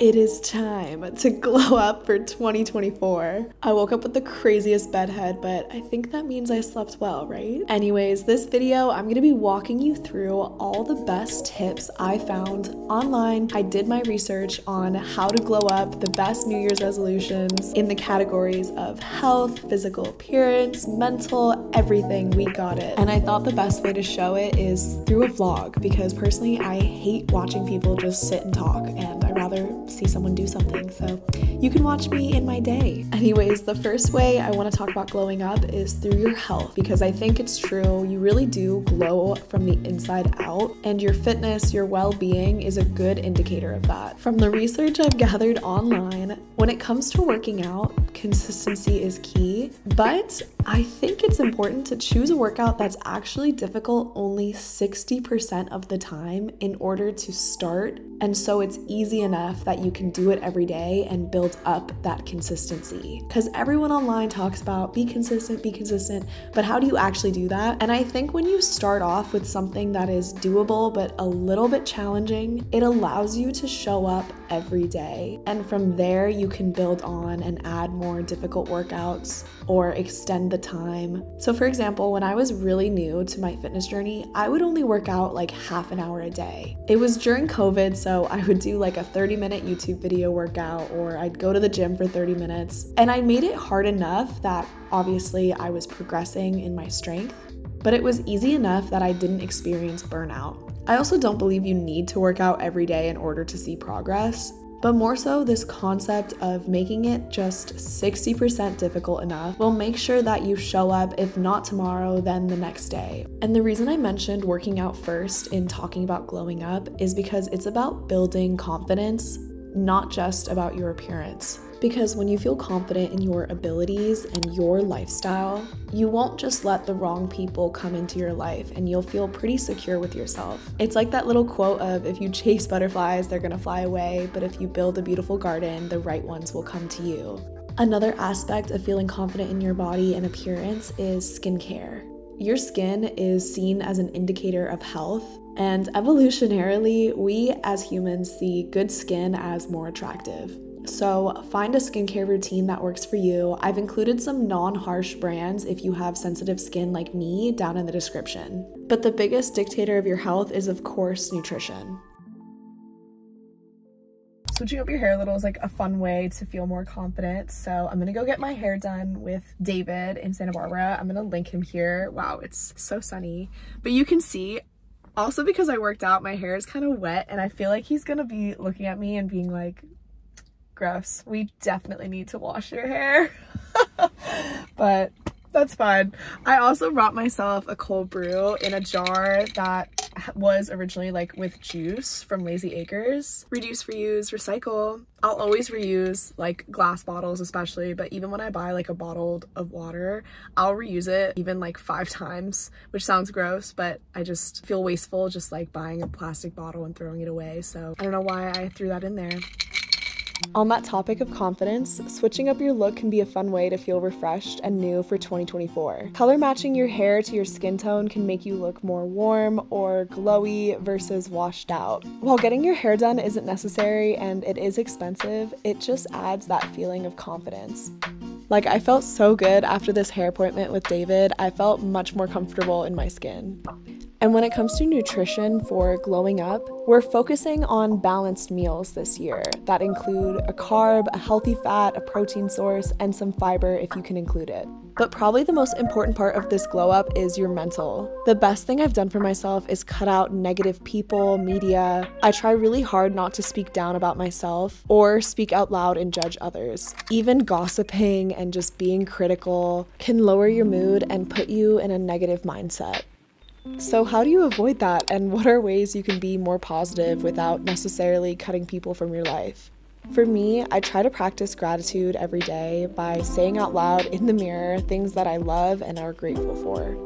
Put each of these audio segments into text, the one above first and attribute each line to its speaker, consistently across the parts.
Speaker 1: It is time to glow up for 2024. I woke up with the craziest bedhead, but I think that means I slept well, right? Anyways, this video, I'm gonna be walking you through all the best tips I found online. I did my research on how to glow up, the best New Year's resolutions in the categories of health, physical appearance, mental, everything. We got it. And I thought the best way to show it is through a vlog because personally, I hate watching people just sit and talk, and see someone do something. So you can watch me in my day. Anyways, the first way I want to talk about glowing up is through your health because I think it's true. You really do glow from the inside out, and your fitness, your well being is a good indicator of that. From the research I've gathered online, when it comes to working out, consistency is key, but I think it's important to choose a workout that's actually difficult only 60% of the time in order to start. And so it's easy enough that you can do it every day and build up that consistency. Because everyone online talks about be consistent, be consistent, but how do you actually do that? And I think when you start off with something that is doable but a little bit challenging, it allows you to show up every day. And from there, you can build on and add more difficult workouts or extend the time. So, for example, when I was really new to my fitness journey, I would only work out like half an hour a day. It was during COVID, so I would do like a 30 minute YouTube video workout or I'd go to the gym for 30 minutes. And I made it hard enough that obviously I was progressing in my strength, but it was easy enough that I didn't experience burnout. I also don't believe you need to work out every day in order to see progress but more so this concept of making it just 60% difficult enough will make sure that you show up, if not tomorrow, then the next day. And the reason I mentioned working out first in talking about glowing up is because it's about building confidence, not just about your appearance. Because when you feel confident in your abilities and your lifestyle, you won't just let the wrong people come into your life and you'll feel pretty secure with yourself. It's like that little quote of if you chase butterflies, they're gonna fly away, but if you build a beautiful garden, the right ones will come to you. Another aspect of feeling confident in your body and appearance is skincare. Your skin is seen as an indicator of health, and evolutionarily, we as humans see good skin as more attractive. So find a skincare routine that works for you. I've included some non harsh brands if you have sensitive skin like me down in the description. But the biggest dictator of your health is, of course, nutrition. Switching up your hair a little is like a fun way to feel more confident. So I'm gonna go get my hair done with David in Santa Barbara. I'm gonna link him here. Wow, it's so sunny. But you can see also because I worked out, my hair is kind of wet and I feel like he's gonna be looking at me and being like, gross. We definitely need to wash your hair. but that's fine. I also brought myself a cold brew in a jar that was originally like with juice from Lazy Acres. Reduce, reuse, recycle. I'll always reuse like glass bottles especially, but even when I buy like a bottle of water, I'll reuse it even like five times, which sounds gross, but I just feel wasteful just like buying a plastic bottle and throwing it away. So I don't know why I threw that in there. On that topic of confidence, switching up your look can be a fun way to feel refreshed and new for 2024. Color matching your hair to your skin tone can make you look more warm or glowy versus washed out. While getting your hair done isn't necessary and it is expensive, it just adds that feeling of confidence. Like, I felt so good after this hair appointment with David, I felt much more comfortable in my skin. And when it comes to nutrition for glowing up, we're focusing on balanced meals this year that include a carb, a healthy fat, a protein source, and some fiber if you can include it. But probably the most important part of this glow up is your mental. The best thing I've done for myself is cut out negative people, media. I try really hard not to speak down about myself or speak out loud and judge others. Even gossiping and just being critical can lower your mood and put you in a negative mindset. So, how do you avoid that, and what are ways you can be more positive without necessarily cutting people from your life? For me, I try to practice gratitude every day by saying out loud in the mirror things that I love and are grateful for.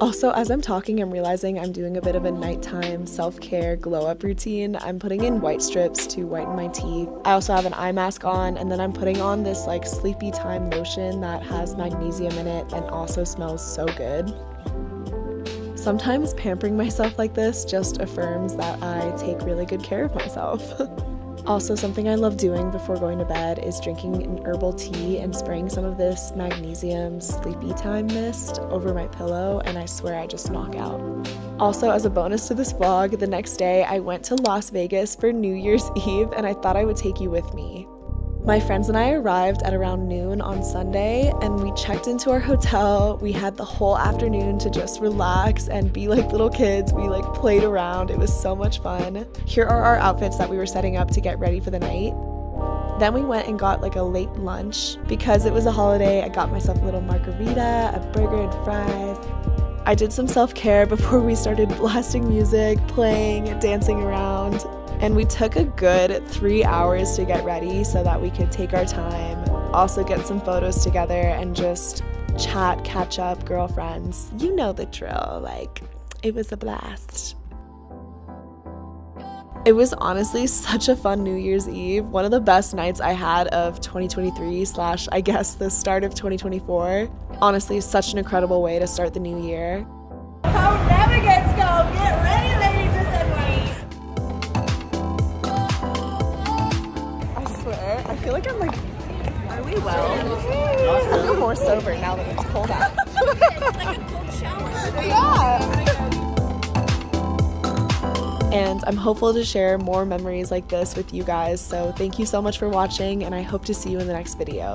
Speaker 1: Also, as I'm talking, I'm realizing I'm doing a bit of a nighttime self care glow up routine. I'm putting in white strips to whiten my teeth. I also have an eye mask on, and then I'm putting on this like sleepy time lotion that has magnesium in it and also smells so good. Sometimes pampering myself like this just affirms that I take really good care of myself. Also, something I love doing before going to bed is drinking an herbal tea and spraying some of this magnesium sleepy time mist over my pillow, and I swear I just knock out. Also, as a bonus to this vlog, the next day I went to Las Vegas for New Year's Eve and I thought I would take you with me. My friends and I arrived at around noon on Sunday and we checked into our hotel. We had the whole afternoon to just relax and be like little kids. We like played around. It was so much fun. Here are our outfits that we were setting up to get ready for the night. Then we went and got like a late lunch. Because it was a holiday, I got myself a little margarita, a burger and fries. I did some self care before we started blasting music, playing, dancing around. And we took a good three hours to get ready so that we could take our time, also get some photos together, and just chat, catch up, girlfriends. You know the drill. Like, it was a blast. It was honestly such a fun New Year's Eve. One of the best nights I had of 2023 slash I guess the start of 2024. Honestly, such an incredible way to start the new year. Swear, I feel like I'm like, are we well? I feel more sober now that it's cold out.
Speaker 2: it's like a cold shower.
Speaker 1: Yeah. And I'm hopeful to share more memories like this with you guys. So thank you so much for watching, and I hope to see you in the next video.